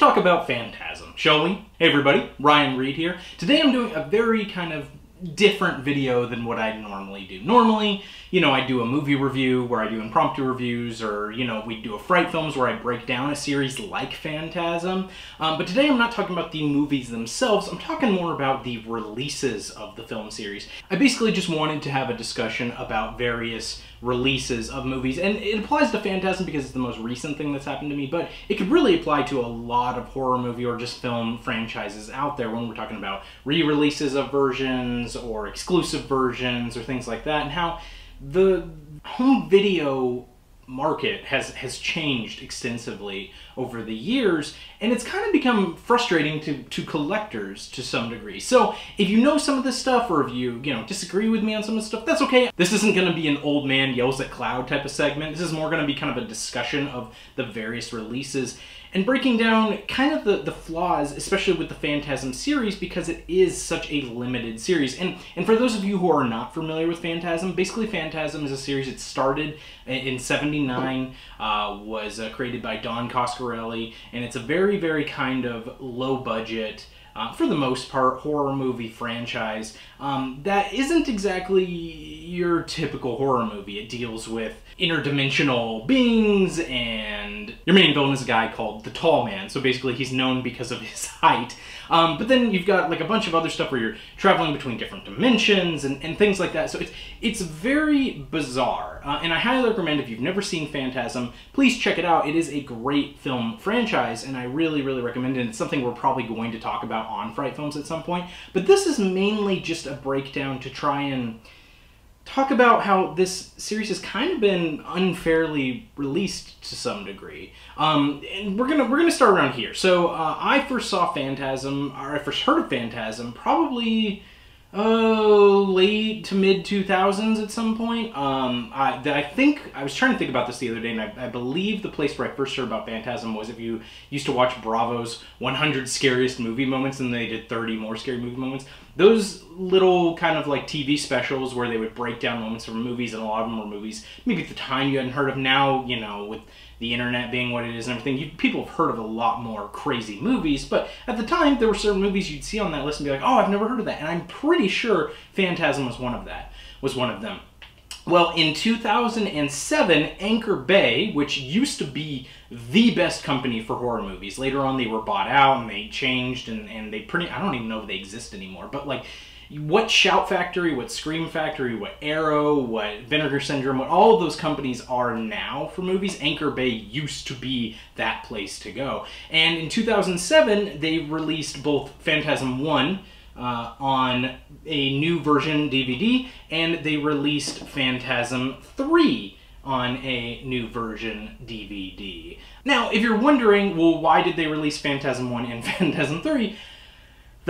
talk about Phantasm, shall we? Hey everybody, Ryan Reed here. Today I'm doing a very kind of different video than what I normally do. Normally, you know, I do a movie review where I do impromptu reviews, or, you know, we do a Fright Films where I break down a series like Phantasm. Um, but today I'm not talking about the movies themselves, I'm talking more about the releases of the film series. I basically just wanted to have a discussion about various releases of movies, and it applies to Phantasm because it's the most recent thing that's happened to me, but it could really apply to a lot of horror movie or just film franchises out there when we're talking about re-releases of versions or exclusive versions or things like that, and how the home video market has has changed extensively over the years and it's kind of become frustrating to to collectors to some degree. So if you know some of this stuff or if you you know disagree with me on some of this stuff that's okay. This isn't going to be an old man yells at cloud type of segment. This is more going to be kind of a discussion of the various releases and breaking down kind of the, the flaws, especially with the Phantasm series, because it is such a limited series. And, and for those of you who are not familiar with Phantasm, basically Phantasm is a series that started in 79, uh, was uh, created by Don Coscarelli, and it's a very, very kind of low budget, uh, for the most part, horror movie franchise um, that isn't exactly your typical horror movie. It deals with interdimensional beings, and your main villain is a guy called the Tall Man. So basically, he's known because of his height. Um, but then you've got like a bunch of other stuff where you're traveling between different dimensions and, and things like that. So it's it's very bizarre, uh, and I highly recommend if you've never seen Phantasm, please check it out. It is a great film franchise, and I really really recommend it. It's something we're probably going to talk about on Fright Films at some point. But this is mainly just a breakdown to try and talk about how this series has kind of been unfairly released to some degree. Um, and we're gonna we're gonna start around here. So uh, I first saw Phantasm, or I first heard of Phantasm, probably oh late to mid 2000s at some point um i i think i was trying to think about this the other day and I, I, believe the place where i first heard about phantasm was if you used to watch bravo's 100 scariest movie moments and they did 30 more scary movie moments those little kind of like tv specials where they would break down moments from movies and a lot of them were movies maybe at the time you hadn't heard of now you know with the internet being what it is and everything, you, people have heard of a lot more crazy movies, but at the time, there were certain movies you'd see on that list and be like, oh, I've never heard of that. And I'm pretty sure Phantasm was one of that, was one of them. Well, in 2007, Anchor Bay, which used to be the best company for horror movies, later on they were bought out and they changed and, and they pretty, I don't even know if they exist anymore, but like what Shout Factory, what Scream Factory, what Arrow, what Vinegar Syndrome, what all of those companies are now for movies, Anchor Bay used to be that place to go. And in 2007, they released both Phantasm 1 uh, on a new version DVD, and they released Phantasm 3 on a new version DVD. Now, if you're wondering, well, why did they release Phantasm 1 and Phantasm 3?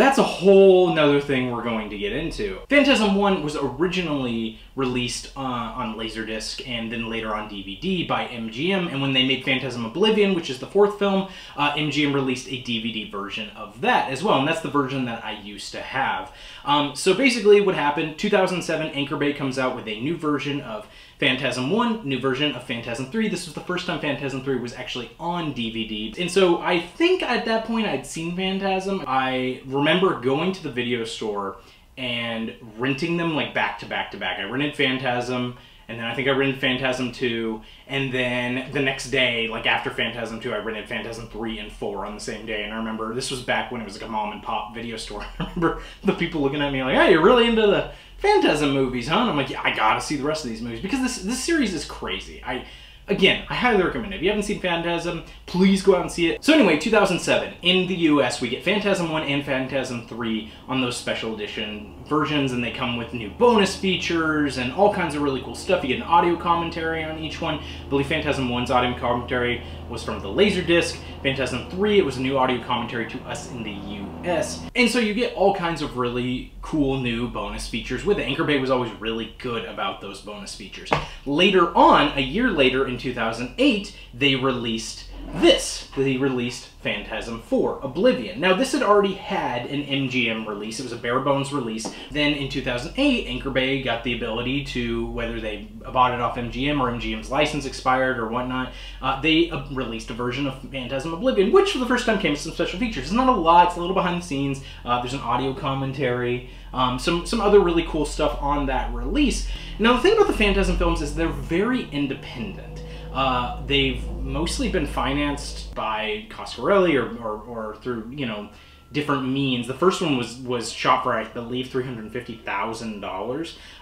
That's a whole nother thing we're going to get into. Phantasm 1 was originally released uh, on Laserdisc and then later on DVD by MGM, and when they made Phantasm Oblivion, which is the fourth film, uh, MGM released a DVD version of that as well, and that's the version that I used to have. Um, so basically what happened, 2007, Anchor Bay comes out with a new version of Phantasm 1, new version of Phantasm 3. This was the first time Phantasm 3 was actually on DVD. And so I think at that point I'd seen Phantasm. I remember going to the video store and renting them like back to back to back. I rented Phantasm, and then I think I rented Phantasm 2, and then the next day, like after Phantasm 2, I rented Phantasm 3 and 4 on the same day. And I remember this was back when it was like a mom and pop video store. I remember the people looking at me like, hey, you're really into the Phantasm movies, huh? And I'm like, yeah, I gotta see the rest of these movies because this this series is crazy. I again, I highly recommend it. If you haven't seen Phantasm, please go out and see it. So anyway, 2007, in the US, we get Phantasm 1 and Phantasm 3 on those special edition versions, and they come with new bonus features and all kinds of really cool stuff. You get an audio commentary on each one. I believe Phantasm 1's audio commentary was from the Laserdisc. Phantasm 3, it was a new audio commentary to us in the US. And so you get all kinds of really cool new bonus features with it. Anchor Bay was always really good about those bonus features. Later on, a year later in 2008, they released this, They released Phantasm 4, Oblivion. Now, this had already had an MGM release. It was a bare bones release. Then in 2008, Anchor Bay got the ability to, whether they bought it off MGM or MGM's license expired or whatnot, uh, they uh, released a version of Phantasm Oblivion, which for the first time came with some special features. It's not a lot, it's a little behind the scenes. Uh, there's an audio commentary, um, some, some other really cool stuff on that release. Now, the thing about the Phantasm films is they're very independent. Uh, they've mostly been financed by Coscarelli or, or, or through, you know, different means. The first one was was shot for I believe three hundred fifty thousand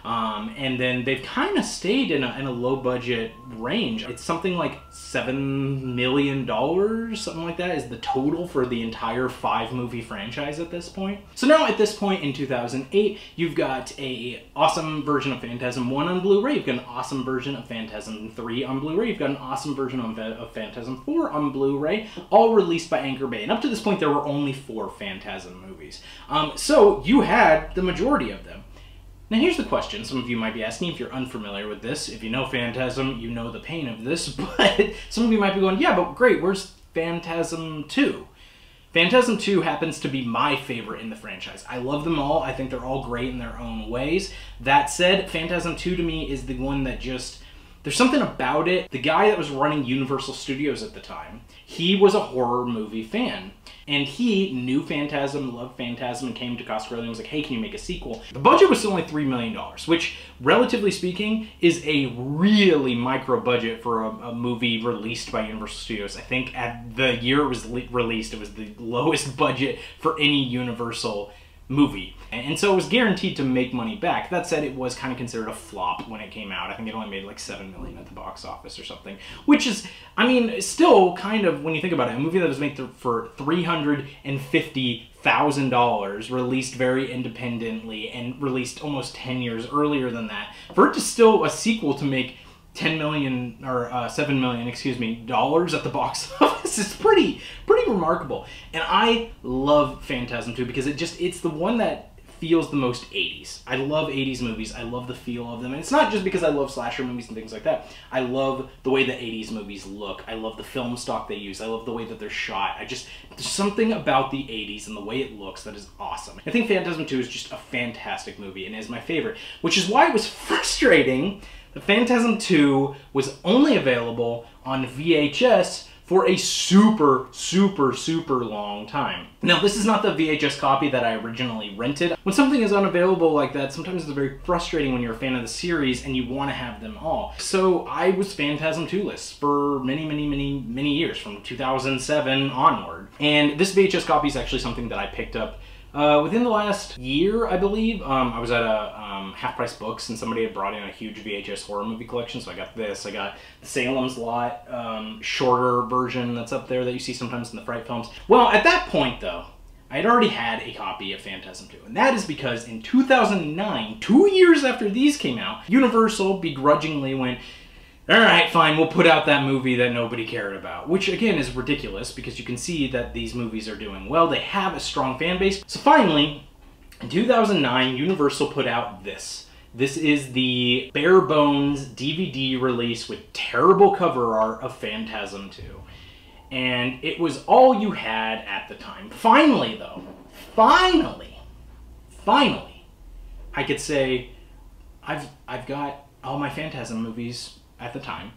um, and then they've kind of stayed in a, in a low budget range. It's something like seven million dollars, something like that, is the total for the entire five movie franchise at this point. So now at this point in two thousand eight, you've got a awesome version of Phantasm One on Blu-ray. You've got an awesome version of Phantasm Three on Blu-ray. You've got an awesome version of, of Phantasm Four on Blu-ray, all released by Anchor Bay. And up to this point, there were only four Phantasm movies. Um, so you had the majority of them. Now here's the question, some of you might be asking if you're unfamiliar with this. If you know Phantasm, you know the pain of this, but some of you might be going, yeah, but great, where's Phantasm 2? Phantasm 2 happens to be my favorite in the franchise. I love them all. I think they're all great in their own ways. That said, Phantasm 2 to me is the one that just there's something about it. The guy that was running Universal Studios at the time, he was a horror movie fan. And he knew Phantasm, loved Phantasm, and came to Coscarelli and was like, hey, can you make a sequel? The budget was still only $3 million, which, relatively speaking, is a really micro budget for a, a movie released by Universal Studios. I think at the year it was released, it was the lowest budget for any Universal movie. And so it was guaranteed to make money back. That said, it was kind of considered a flop when it came out. I think it only made like 7 million at the box office or something. Which is, I mean, still kind of, when you think about it, a movie that was made for $350,000, released very independently, and released almost 10 years earlier than that. For it to still, a sequel to make 10 million or uh, 7 million excuse me dollars at the box office. Is pretty pretty remarkable. And i love phantasm 2 because it just it's the one that feels the most 80s i love 80s movies. I love the feel of them. And it's not just because i love slasher movies and things like that. I love the way the 80s movies look. I love the film stock they use. I love the way that they're shot. I just there's something about the 80s and the way it looks that is awesome. I think phantasm 2 is just a fantastic movie and is my favorite which is why it was frustrating the Phantasm 2 was only available on VHS for a super, super, super long time. Now, this is not the VHS copy that I originally rented. When something is unavailable like that, sometimes it's very frustrating when you're a fan of the series and you want to have them all. So I was Phantasm 2-less for many, many, many, many years, from 2007 onward. And this VHS copy is actually something that I picked up uh, within the last year, I believe, um, I was at a um, Half Price Books and somebody had brought in a huge VHS horror movie collection. So I got this. I got the Salem's Lot um, shorter version that's up there that you see sometimes in the Fright films. Well, at that point, though, I had already had a copy of Phantasm 2, and that is because in 2009, two years after these came out, Universal begrudgingly went, all right, fine, we'll put out that movie that nobody cared about. Which, again, is ridiculous because you can see that these movies are doing well. They have a strong fan base. So finally, in 2009, Universal put out this. This is the bare bones DVD release with terrible cover art of Phantasm 2. And it was all you had at the time. Finally, though, finally, finally, I could say, I've, I've got all my Phantasm movies at the time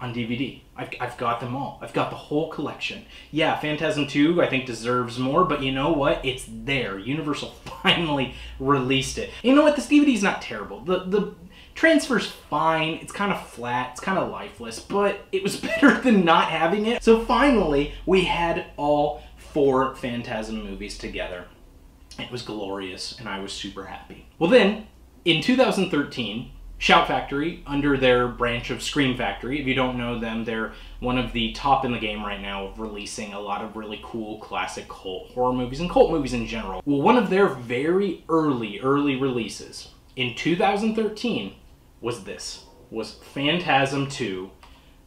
on DVD. I've, I've got them all. I've got the whole collection. Yeah, Phantasm 2 I think deserves more, but you know what? It's there. Universal finally released it. You know what? This DVD is not terrible. The, the transfer's fine. It's kind of flat. It's kind of lifeless, but it was better than not having it. So finally, we had all four Phantasm movies together. It was glorious, and I was super happy. Well then, in 2013, Shout Factory under their branch of Scream Factory. If you don't know them, they're one of the top in the game right now of releasing a lot of really cool classic cult horror movies and cult movies in general. Well, one of their very early, early releases in 2013 was this, was Phantasm 2,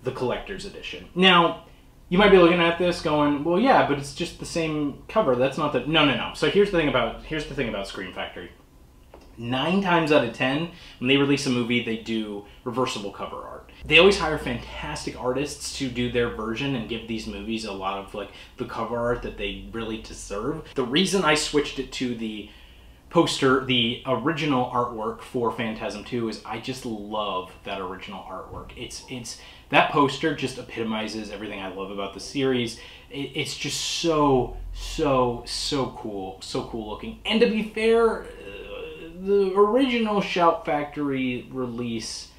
the Collector's Edition. Now, you might be looking at this going, well, yeah, but it's just the same cover. That's not the... No, no, no. So here's the thing about, here's the thing about Scream Factory nine times out of ten, when they release a movie, they do reversible cover art. They always hire fantastic artists to do their version and give these movies a lot of like the cover art that they really deserve. The reason I switched it to the poster, the original artwork for Phantasm 2 is I just love that original artwork. It's it's that poster just epitomizes everything I love about the series. It, it's just so so so cool, so cool looking. And to be fair, the original Shout Factory release,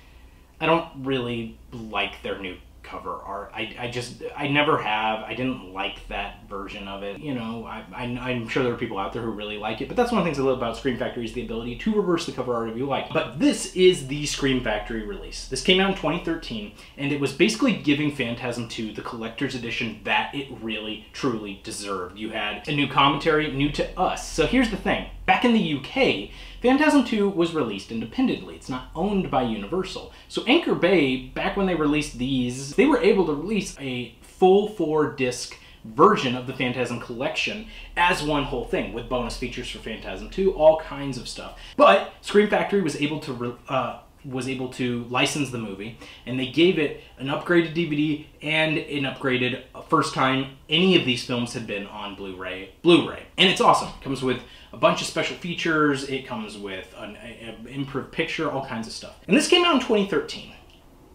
I don't really like their new cover art. I, I just, I never have. I didn't like that version of it. You know, I, I, am sure there are people out there who really like it, but that's one of the things I love about Scream Factory is the ability to reverse the cover art if you like. But this is the Scream Factory release. This came out in 2013, and it was basically giving Phantasm 2 the collector's edition that it really, truly deserved. You had a new commentary, new to us. So here's the thing. Back in the UK, Phantasm 2 was released independently. It's not owned by Universal. So Anchor Bay, back when they released these, they were able to release a full four disc version of the Phantasm collection as one whole thing with bonus features for Phantasm 2, all kinds of stuff. But Scream Factory was able to uh, was able to license the movie and they gave it an upgraded DVD and an upgraded uh, first time any of these films had been on Blu-ray Blu-ray and it's awesome it comes with a bunch of special features. It comes with an, an improved picture, all kinds of stuff. And this came out in 2013.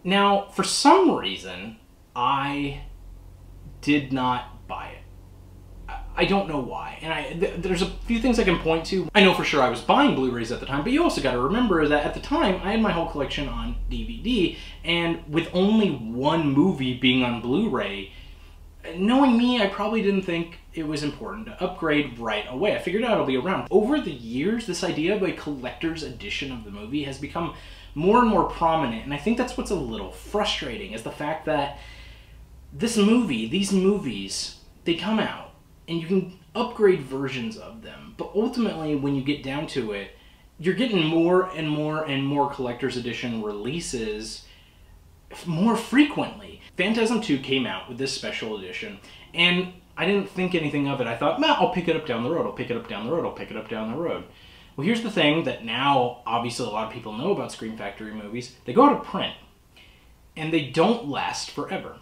Now, for some reason, I did not buy it. I don't know why. And I th there's a few things I can point to. I know for sure I was buying Blu-rays at the time, but you also got to remember that at the time I had my whole collection on DVD, and with only one movie being on Blu-ray, knowing me, I probably didn't think it was important to upgrade right away. I figured out it'll be around. Over the years, this idea of a collector's edition of the movie has become more and more prominent, and I think that's what's a little frustrating, is the fact that this movie, these movies, they come out, and you can upgrade versions of them, but ultimately, when you get down to it, you're getting more and more and more collector's edition releases more frequently. Phantasm 2 came out with this special edition, and I didn't think anything of it. I thought, I'll pick it up down the road. I'll pick it up down the road. I'll pick it up down the road. Well, here's the thing that now, obviously, a lot of people know about Scream Factory movies. They go out of print, and they don't last forever.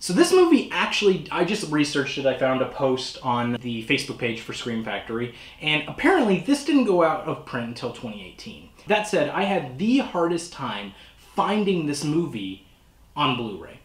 So this movie actually, I just researched it. I found a post on the Facebook page for Scream Factory, and apparently this didn't go out of print until 2018. That said, I had the hardest time finding this movie on Blu-ray.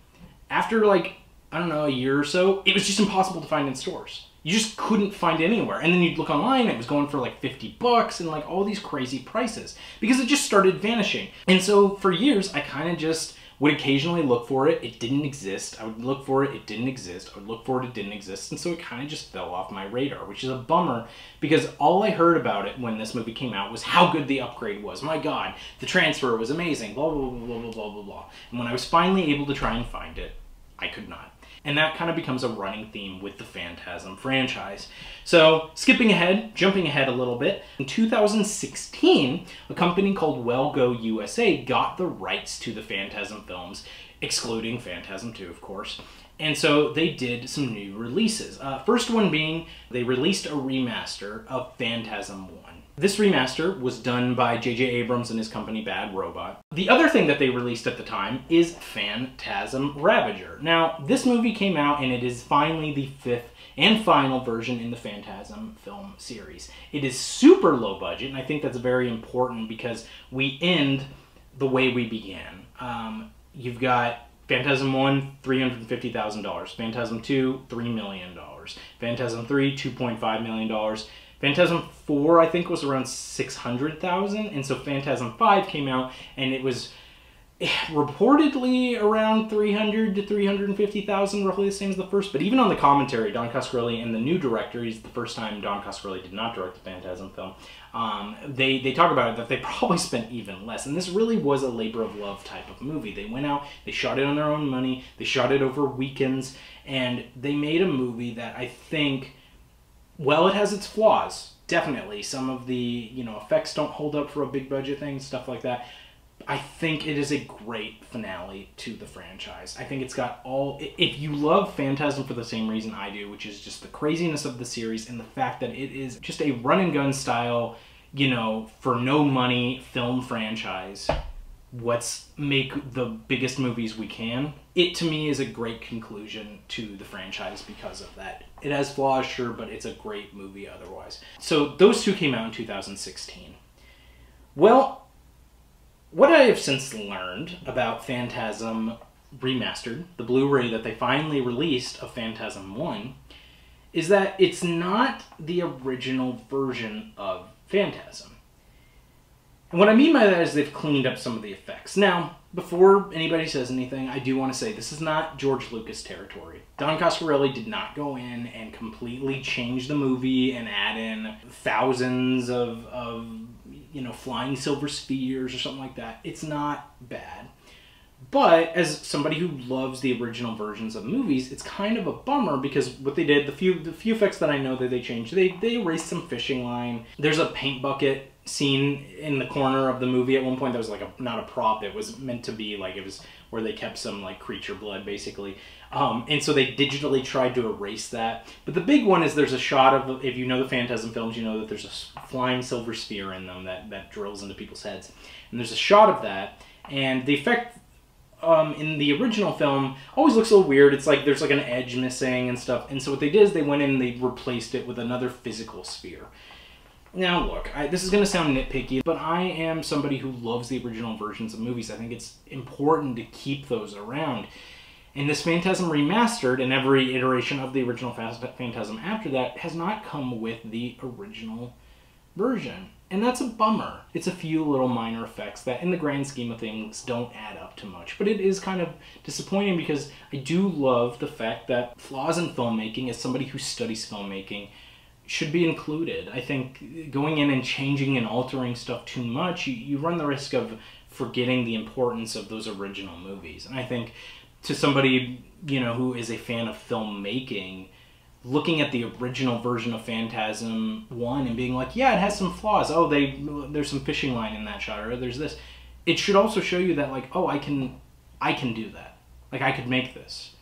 After like, I don't know, a year or so, it was just impossible to find in stores. You just couldn't find it anywhere. And then you'd look online, it was going for like 50 bucks and like all these crazy prices because it just started vanishing. And so for years, I kind of just would occasionally look for it. It didn't exist. I would look for it. It didn't exist. I would look for it. It didn't exist. And so it kind of just fell off my radar, which is a bummer because all I heard about it when this movie came out was how good the upgrade was. My God, the transfer was amazing. Blah, blah, blah, blah, blah, blah, blah, blah. And when I was finally able to try and find it, I could not. And that kind of becomes a running theme with the Phantasm franchise. So, skipping ahead, jumping ahead a little bit, in 2016, a company called WellGo USA got the rights to the Phantasm films, excluding Phantasm 2, of course. And so they did some new releases. Uh, first one being, they released a remaster of Phantasm 1. This remaster was done by J.J. Abrams and his company Bad Robot. The other thing that they released at the time is Phantasm Ravager. Now, this movie came out and it is finally the fifth and final version in the Phantasm film series. It is super low budget, and I think that's very important because we end the way we began. Um, you've got Phantasm 1, $350,000. Phantasm 2, $3 million. Phantasm 3, $2.5 million. Phantasm 4, I think, was around 600,000, and so Phantasm 5 came out, and it was reportedly around 300 to 350,000, roughly the same as the first. But even on the commentary, Don Coscarelli and the new director, he's the first time Don Coscarelli did not direct the Phantasm film, um, they, they talk about it that they probably spent even less. And this really was a labor of love type of movie. They went out, they shot it on their own money, they shot it over weekends, and they made a movie that I think well, it has its flaws. Definitely, some of the you know effects don't hold up for a big budget thing, stuff like that. I think it is a great finale to the franchise. I think it's got all. If you love Phantasm for the same reason I do, which is just the craziness of the series and the fact that it is just a run and gun style, you know, for no money film franchise, let's make the biggest movies we can. It to me is a great conclusion to the franchise because of that. It has flaws, sure, but it's a great movie otherwise. So those two came out in 2016. Well, what I have since learned about Phantasm Remastered, the Blu ray that they finally released of Phantasm 1, is that it's not the original version of Phantasm. And what I mean by that is they've cleaned up some of the effects. Now, before anybody says anything, I do want to say this is not George Lucas territory. Don Coscarelli did not go in and completely change the movie and add in thousands of, of you know, flying silver spheres or something like that. It's not bad. But as somebody who loves the original versions of movies, it's kind of a bummer because what they did, the few the few effects that I know that they changed, they they erased some fishing line. There's a paint bucket scene in the corner of the movie at one point that was like a not a prop it was meant to be like it was where they kept some like creature blood basically um, and so they digitally tried to erase that but the big one is there's a shot of if you know the phantasm films you know that there's a flying silver sphere in them that that drills into people's heads and there's a shot of that and the effect um, in the original film always looks a little weird. It's like there's like an edge missing and stuff. And so what they did is they went in and they replaced it with another physical sphere. Now, look, I, this is going to sound nitpicky, but I am somebody who loves the original versions of movies. I think it's important to keep those around. And this Phantasm Remastered and every iteration of the original Phantasm after that has not come with the original version. And that's a bummer. It's a few little minor effects that, in the grand scheme of things, don't add up to much. But it is kind of disappointing because I do love the fact that flaws in filmmaking, as somebody who studies filmmaking, should be included. I think going in and changing and altering stuff too much, you, you run the risk of forgetting the importance of those original movies. And I think to somebody, you know, who is a fan of filmmaking, looking at the original version of Phantasm 1 and being like, yeah, it has some flaws. Oh, they there's some fishing line in that shot or there's this. It should also show you that like, oh, I can I can do that. Like I could make this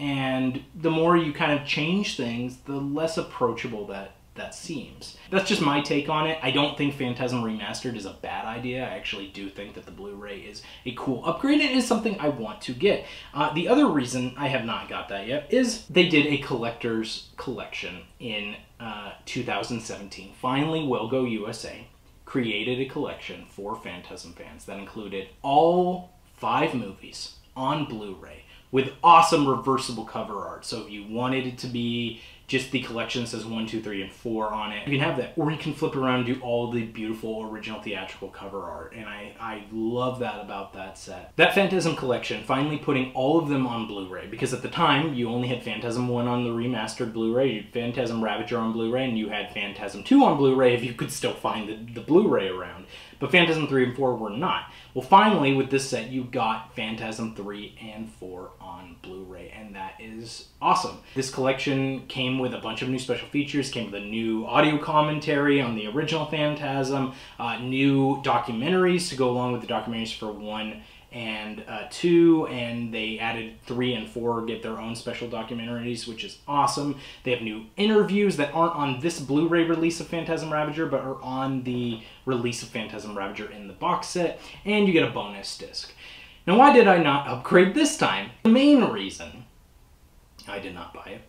and the more you kind of change things, the less approachable that that seems. That's just my take on it. I don't think Phantasm Remastered is a bad idea. I actually do think that the Blu-ray is a cool upgrade and is something I want to get. Uh, the other reason I have not got that yet is they did a collector's collection in uh, 2017. Finally, Well Go USA created a collection for Phantasm fans that included all five movies on Blu-ray with awesome reversible cover art. So if you wanted it to be just the collection that says one, two, three, and four on it, you can have that. Or you can flip around and do all the beautiful original theatrical cover art. And I, I love that about that set. That Phantasm collection, finally putting all of them on Blu-ray, because at the time you only had Phantasm 1 on the remastered Blu-ray, you had Phantasm Ravager on Blu-ray, and you had Phantasm 2 on Blu-ray if you could still find the, the Blu-ray around. But Phantasm 3 and 4 were not. Well, finally, with this set, you got Phantasm 3 and 4 on Blu-ray, and that is awesome. This collection came with a bunch of new special features, came with a new audio commentary on the original Phantasm, uh, new documentaries to go along with the documentaries for 1 and uh, two, and they added three and four get their own special documentaries, which is awesome. They have new interviews that aren't on this Blu-ray release of Phantasm Ravager, but are on the release of Phantasm Ravager in the box set, and you get a bonus disc. Now, why did I not upgrade this time? The main reason I did not buy it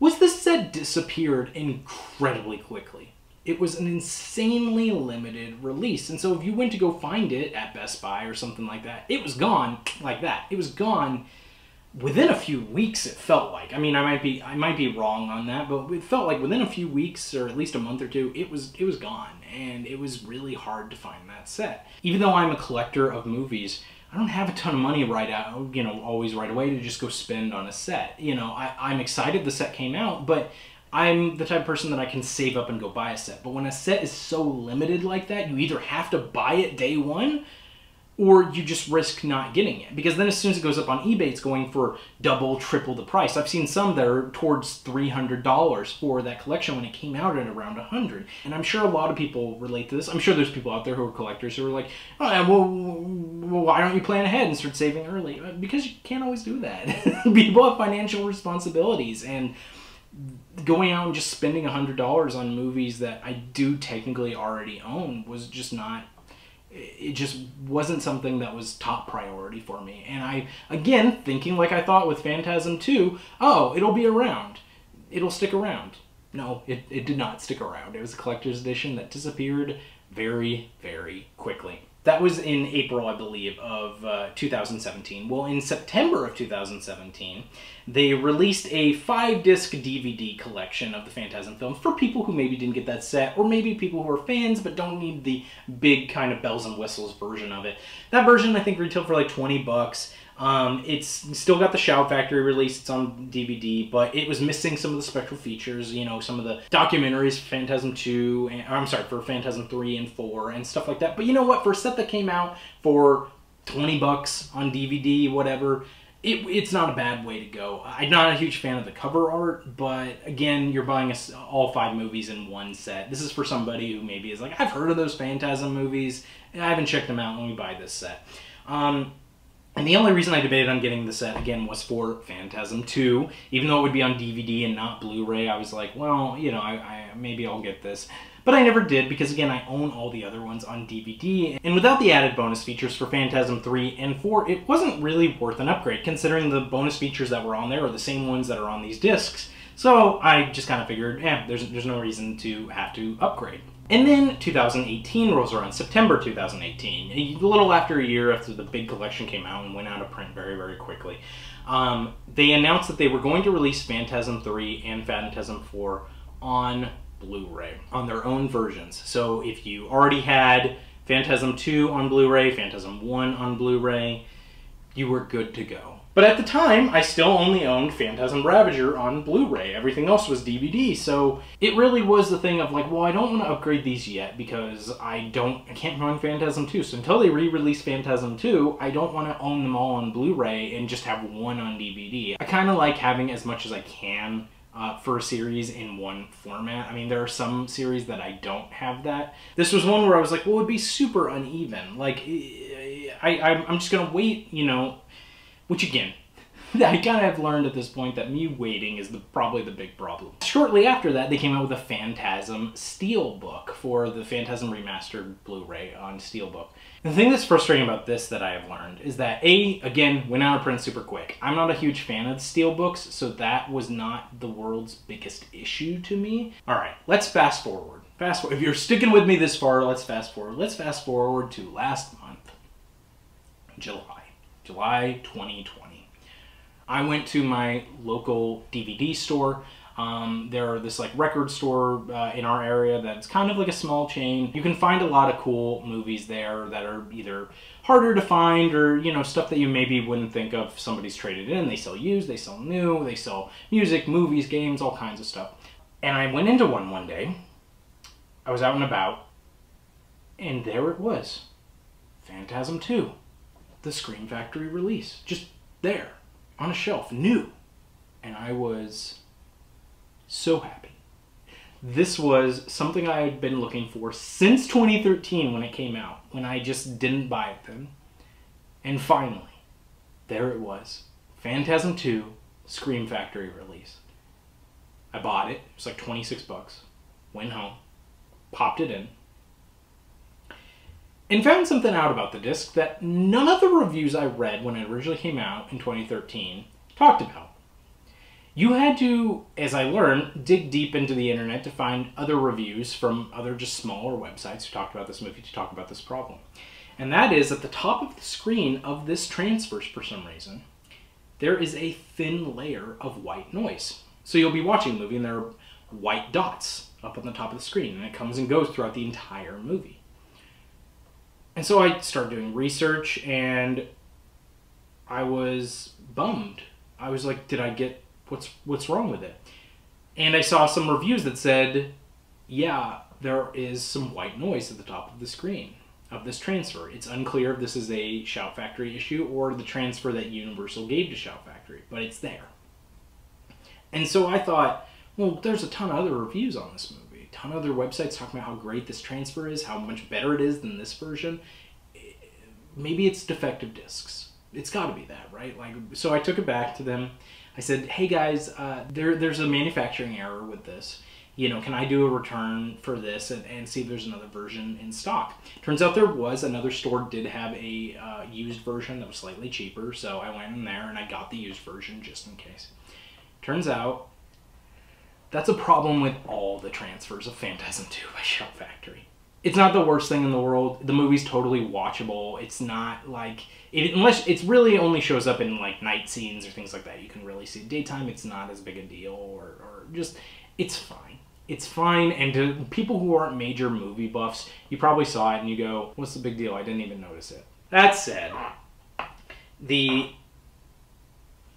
was the set disappeared incredibly quickly it was an insanely limited release. And so if you went to go find it at Best Buy or something like that, it was gone like that. It was gone within a few weeks it felt like. I mean, I might be I might be wrong on that, but it felt like within a few weeks or at least a month or two, it was it was gone and it was really hard to find that set. Even though I'm a collector of movies, I don't have a ton of money right out, you know, always right away to just go spend on a set. You know, I, I'm excited the set came out, but I'm the type of person that I can save up and go buy a set. But when a set is so limited like that, you either have to buy it day one or you just risk not getting it. Because then as soon as it goes up on eBay, it's going for double, triple the price. I've seen some that are towards $300 for that collection when it came out at around 100 And I'm sure a lot of people relate to this. I'm sure there's people out there who are collectors who are like, oh, well, well, why don't you plan ahead and start saving early? Because you can't always do that. people have financial responsibilities and going out and just spending a hundred dollars on movies that I do technically already own was just not it just wasn't something that was top priority for me. And I, again, thinking like I thought with Phantasm 2, oh, it'll be around. It'll stick around. No, it, it did not stick around. It was a collector's edition that disappeared very, very quickly. That was in April, I believe, of uh, 2017. Well, in September of 2017, they released a five disc DVD collection of the Phantasm films for people who maybe didn't get that set, or maybe people who are fans but don't need the big kind of bells and whistles version of it. That version, I think, retailed for like 20 bucks. Um, it's still got the Shout Factory release. It's on DVD, but it was missing some of the special features. You know, some of the documentaries, Phantasm Two, and I'm sorry for Phantasm Three and Four and stuff like that. But you know what? For a set that came out for 20 bucks on DVD, whatever, it, it's not a bad way to go. I'm not a huge fan of the cover art, but again, you're buying a, all five movies in one set. This is for somebody who maybe is like, I've heard of those Phantasm movies, and I haven't checked them out. Let me buy this set. Um, and the only reason I debated on getting the set again was for Phantasm 2. Even though it would be on DVD and not Blu-ray, I was like, well, you know, I, I, maybe I'll get this. But I never did because again, I own all the other ones on DVD. And without the added bonus features for Phantasm 3 and 4, it wasn't really worth an upgrade considering the bonus features that were on there are the same ones that are on these discs. So I just kind of figured, eh, there's, there's no reason to have to upgrade. And then 2018 rolls around, September 2018, a little after a year after the big collection came out and went out of print very, very quickly. Um, they announced that they were going to release Phantasm 3 and Phantasm 4 on Blu-ray, on their own versions. So if you already had Phantasm 2 on Blu-ray, Phantasm 1 on Blu-ray, you were good to go. But at the time, I still only owned Phantasm Ravager on Blu-ray. Everything else was DVD, so it really was the thing of like, well, I don't want to upgrade these yet because I don't, I can't run Phantasm 2. So until they re-release Phantasm 2, I don't want to own them all on Blu-ray and just have one on DVD. I kind of like having as much as I can uh, for a series in one format. I mean, there are some series that I don't have that. This was one where I was like, well, it would be super uneven. Like, I, I'm just gonna wait, you know, which again, I kind of have learned at this point that me waiting is the, probably the big problem. Shortly after that, they came out with a Phantasm Steelbook for the Phantasm Remastered Blu-ray on Steelbook. The thing that's frustrating about this that I have learned is that A, again, went out of print super quick. I'm not a huge fan of Steelbooks, so that was not the world's biggest issue to me. All right, let's fast forward. Fast forward. If you're sticking with me this far, let's fast forward. Let's fast forward to last month, July. July 2020. I went to my local DVD store. Um, are this like record store uh, in our area that's kind of like a small chain. You can find a lot of cool movies there that are either harder to find or you know stuff that you maybe wouldn't think of somebody's traded in. They sell used, they sell new, they sell music, movies, games, all kinds of stuff. And I went into one one day. I was out and about, and there it was, Phantasm 2 the Scream Factory release. Just there, on a shelf, new. And I was so happy. This was something I had been looking for since 2013 when it came out, when I just didn't buy it then. And finally, there it was. Phantasm 2 Scream Factory release. I bought it. It was like 26 bucks. Went home, popped it in, and found something out about the disc that none of the reviews I read when it originally came out in 2013 talked about. You had to, as I learned, dig deep into the internet to find other reviews from other just smaller websites who talked about this movie to talk about this problem. And that is at the top of the screen of this transfer, for some reason, there is a thin layer of white noise. So you'll be watching a movie and there are white dots up on the top of the screen, and it comes and goes throughout the entire movie. And so I started doing research and I was bummed. I was like, did I get what's what's wrong with it? And I saw some reviews that said, yeah, there is some white noise at the top of the screen of this transfer. It's unclear if this is a Shout Factory issue or the transfer that Universal gave to Shout Factory, but it's there. And so I thought, well, there's a ton of other reviews on this movie ton of other websites talking about how great this transfer is, how much better it is than this version. Maybe it's defective discs. It's got to be that, right? Like, so I took it back to them. I said, "Hey guys, uh, there there's a manufacturing error with this. You know, can I do a return for this and, and see if there's another version in stock?" Turns out there was another store did have a uh, used version that was slightly cheaper, so I went in there and I got the used version just in case. Turns out that's a problem with all the transfers of Phantasm 2 by Shout Factory. It's not the worst thing in the world. The movie's totally watchable. It's not like it, unless it's really only shows up in like night scenes or things like that. You can really see daytime. It's not as big a deal, or, or just it's fine. It's fine. And to people who aren't major movie buffs, you probably saw it and you go, "What's the big deal? I didn't even notice it." That said, the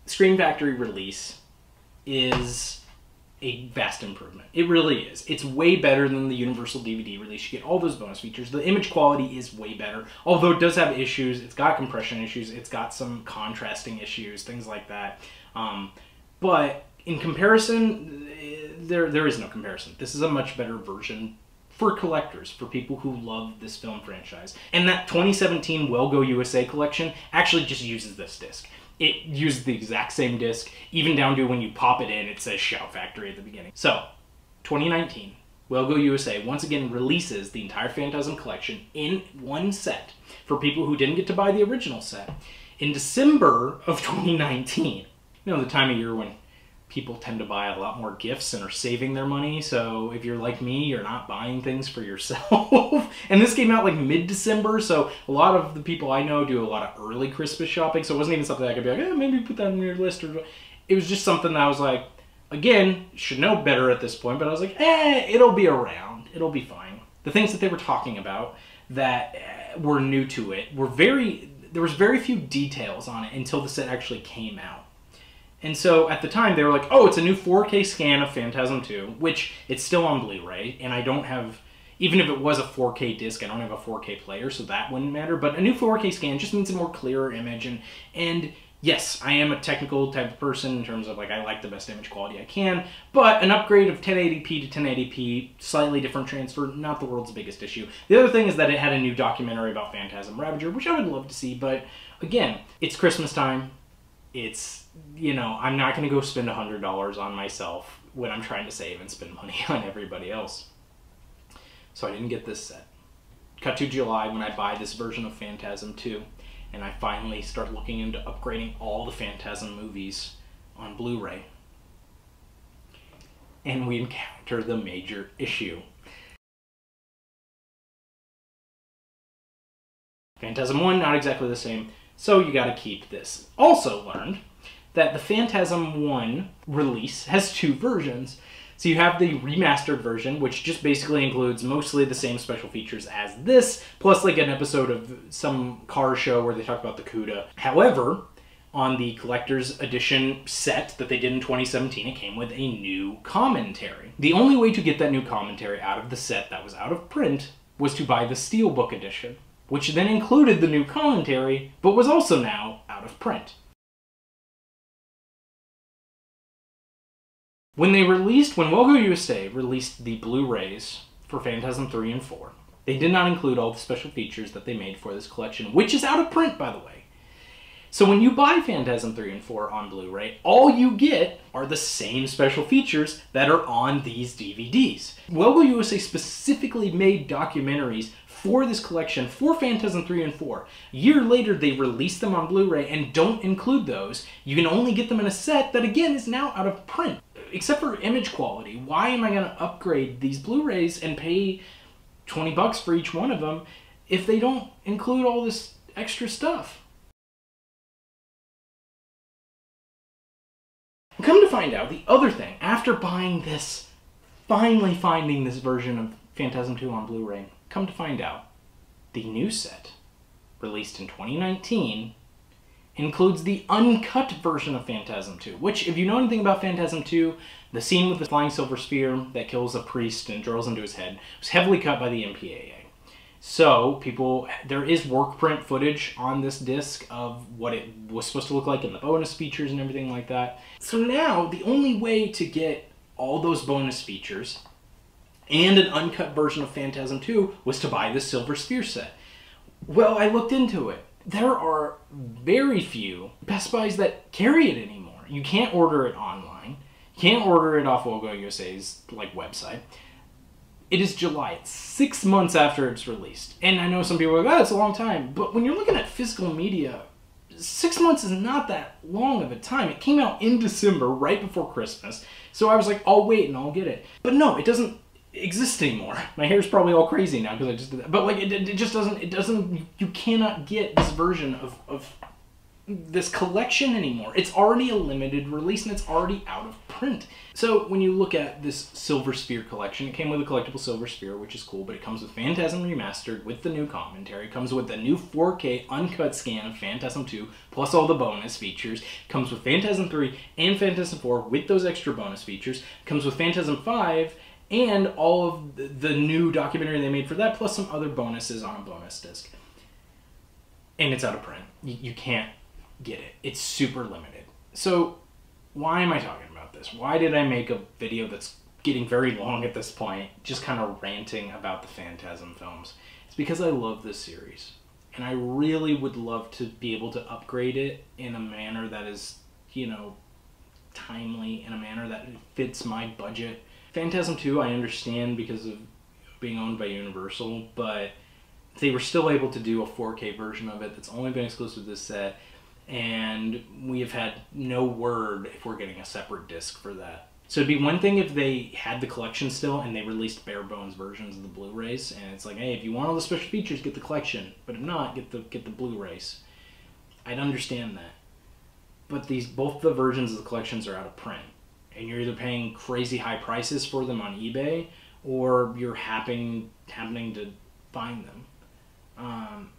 Scream Factory release is a vast improvement. It really is. It's way better than the Universal DVD release. You get all those bonus features. The image quality is way better, although it does have issues. It's got compression issues. It's got some contrasting issues, things like that. Um, but in comparison, there there is no comparison. This is a much better version for collectors, for people who love this film franchise. And that 2017 Well Go USA collection actually just uses this disc it uses the exact same disc, even down to when you pop it in, it says Shout Factory at the beginning. So, 2019, Well Go USA once again releases the entire Phantasm collection in one set for people who didn't get to buy the original set in December of 2019. You know, the time of year when people tend to buy a lot more gifts and are saving their money. So if you're like me, you're not buying things for yourself. and this came out like mid-December, so a lot of the people I know do a lot of early Christmas shopping. So it wasn't even something I could be like, eh, maybe put that on your list. Or it was just something that I was like, again, should know better at this point. But I was like, eh, it'll be around. It'll be fine. The things that they were talking about that eh, were new to it were very. There was very few details on it until the set actually came out. And so at the time they were like, "Oh, it's a new 4K scan of Phantasm 2, which it's still on Blu-ray, and I don't have even if it was a 4K disc, I don't have a 4K player, so that wouldn't matter. But a new 4K scan just means a more clearer image, and and yes, I am a technical type of person in terms of like I like the best image quality I can, but an upgrade of 1080p to 1080p, slightly different transfer, not the world's biggest issue. The other thing is that it had a new documentary about Phantasm Ravager, which I would love to see, but again, it's Christmas time it's you know i'm not going to go spend a hundred dollars on myself when i'm trying to save and spend money on everybody else so i didn't get this set cut to july when i buy this version of phantasm 2 and i finally start looking into upgrading all the phantasm movies on blu-ray and we encounter the major issue Phantasm 1, not exactly the same. So you got to keep this. Also learned that the Phantasm 1 release has two versions. So you have the remastered version, which just basically includes mostly the same special features as this, plus like an episode of some car show where they talk about the 'Cuda. However, on the collector's edition set that they did in 2017, it came with a new commentary. The only way to get that new commentary out of the set that was out of print was to buy the Steelbook edition which then included the new commentary, but was also now out of print. When they released, when Well Go USA released the Blu-rays for Phantasm 3 and 4, they did not include all the special features that they made for this collection, which is out of print, by the way. So when you buy Phantasm 3 and 4 on Blu-ray, all you get are the same special features that are on these DVDs. Well Go USA specifically made documentaries for this collection for Phantasm 3 and 4. A year later, they release them on Blu-ray and don't include those. You can only get them in a set that, again, is now out of print. Except for image quality, why am I going to upgrade these Blu-rays and pay 20 bucks for each one of them if they don't include all this extra stuff? Come to find out, the other thing, after buying this, finally finding this version of Phantasm 2 on Blu-ray, Come to find out, the new set, released in 2019, includes the uncut version of Phantasm 2, which, if you know anything about Phantasm 2, the scene with the flying silver sphere that kills a priest and drills into his head was heavily cut by the MPAA. So, people, there is work print footage on this disc of what it was supposed to look like in the bonus features and everything like that. So now, the only way to get all those bonus features and an uncut version of Phantasm 2 was to buy the Silver Sphere set. Well, I looked into it. There are very few Best Buys that carry it anymore. You can't order it online. You can't order it off Well Go USA's like website. It is July. It's six months after it's released. And I know some people are like, oh, that's a long time. But when you're looking at physical media, six months is not that long of a time. It came out in December, right before Christmas. So I was like, I'll wait and I'll get it. But no, it doesn't exist anymore. My hair's probably all crazy now because I just did that. But like, it, it just doesn't, it doesn't, you cannot get this version of, of this collection anymore. It's already a limited release and it's already out of print. So when you look at this Silver Sphere collection, it came with a collectible Silver Sphere, which is cool, but it comes with Phantasm Remastered with the new commentary. It comes with the new 4K uncut scan of Phantasm 2, plus all the bonus features. It comes with Phantasm 3 and Phantasm 4 with those extra bonus features. It comes with Phantasm 5 and all of the new documentary they made for that, plus some other bonuses on a bonus disc. And it's out of print. You, can't get it. It's super limited. So why am I talking about this? Why did I make a video that's getting very long at this point, just kind of ranting about the Phantasm films? It's because I love this series. And I really would love to be able to upgrade it in a manner that is, you know, timely, in a manner that fits my budget. Phantasm 2, I understand because of being owned by Universal, but they were still able to do a 4K version of it that's only been exclusive to this set and we have had no word if we're getting a separate disc for that. So it'd be one thing if they had the collection still and they released bare bones versions of the Blu-rays, and it's like, hey, if you want all the special features, get the collection. But if not, get the get the Blu-rays. I'd understand that. But these both the versions of the collections are out of print, and you're either paying crazy high prices for them on eBay, or you're happening happening to find them. Um,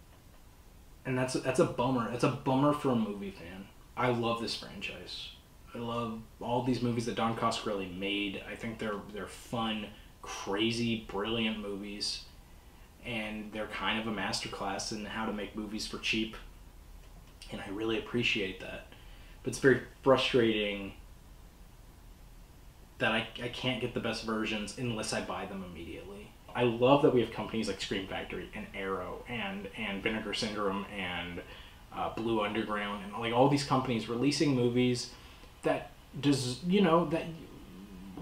and that's that's a bummer. That's a bummer for a movie fan. I love this franchise. I love all these movies that Don Coscarelli made. I think they're they're fun, crazy, brilliant movies, and they're kind of a masterclass in how to make movies for cheap. And I really appreciate that. But it's very frustrating that I, I can't get the best versions unless I buy them immediately. I love that we have companies like Scream Factory and Arrow and and Vinegar Syndrome and uh, Blue Underground and like all these companies releasing movies that does you know that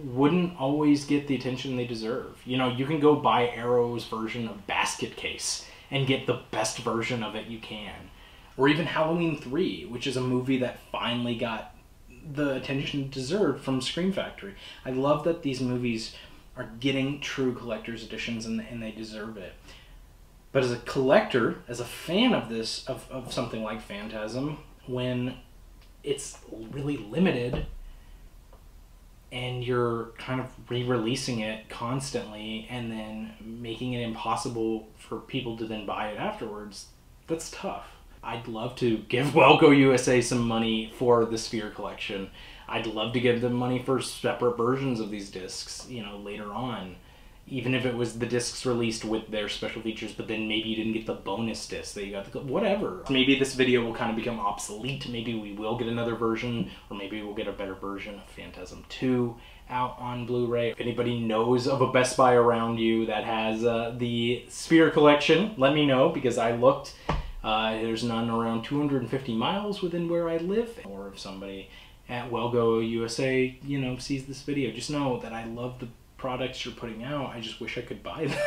wouldn't always get the attention they deserve. You know, you can go buy Arrow's version of Basket Case and get the best version of it you can. Or even Halloween 3, which is a movie that finally got the attention deserved from Scream Factory. I love that these movies are getting true collector's editions and, and they deserve it. But as a collector, as a fan of this, of, of something like Phantasm, when it's really limited and you're kind of re-releasing it constantly and then making it impossible for people to then buy it afterwards, that's tough. I'd love to give Well Go USA some money for the Sphere collection I'd love to give them money for separate versions of these discs, you know, later on. Even if it was the discs released with their special features, but then maybe you didn't get the bonus disc that you got the whatever. Maybe this video will kind of become obsolete. Maybe we will get another version, or maybe we'll get a better version of Phantasm 2 out on Blu-ray. If anybody knows of a Best Buy around you that has uh, the Sphere collection, let me know because I looked. Uh, there's none around 250 miles within where I live. Or if somebody at Well Go USA, you know, sees this video, just know that I love the products you're putting out. I just wish I could buy them.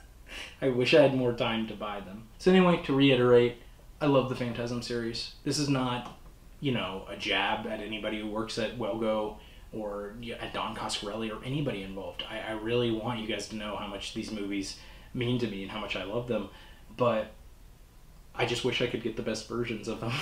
I wish I had more time to buy them. So anyway, to reiterate, I love the Phantasm series. This is not, you know, a jab at anybody who works at Wellgo or at Don Coscarelli or anybody involved. I, I really want you guys to know how much these movies mean to me and how much I love them. But I just wish I could get the best versions of them.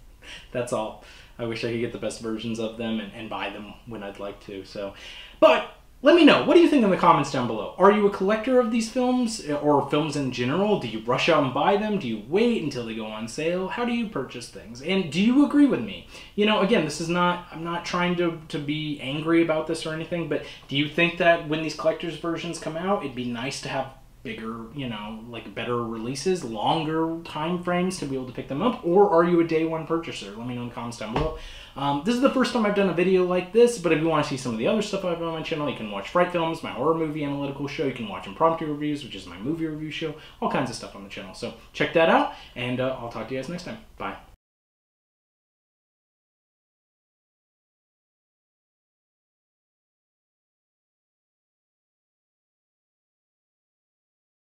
That's all. I wish I could get the best versions of them and, and buy them when I'd like to. So, but let me know. What do you think in the comments down below? Are you a collector of these films eh, or films in general? Do you rush out and buy them? Do you wait until they go on sale? How do you purchase things? And do you agree with me? You know, again, this is not, I'm not trying to, to be angry about this or anything, but do you think that when these collector's versions come out, it'd be nice to have bigger, you know, like better releases, longer time frames to be able to pick them up, or are you a day one purchaser? Let me know in the comments down below. Um, this is the first time I've done a video like this, but if you want to see some of the other stuff I've on my channel, you can watch Fright Films, my horror movie analytical show, you can watch Impromptu Reviews, which is my movie review show, all kinds of stuff on the channel. So check that out, and uh, I'll talk to you guys next time. Bye.